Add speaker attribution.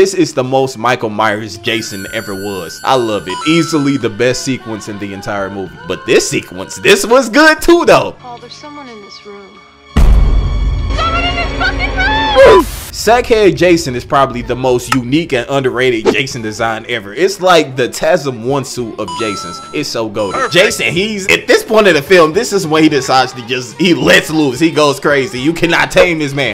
Speaker 1: This is the most Michael Myers Jason ever was. I love it. Easily the best sequence in the entire movie. But this sequence, this was good too though.
Speaker 2: Paul, there's someone in this room.
Speaker 1: someone in this fucking Sackhead Jason is probably the most unique and underrated Jason design ever. It's like the TASM one suit of Jason's. It's so goated. Jason, he's at this point in the film, this is when he decides to just he lets loose. He goes crazy. You cannot tame this man.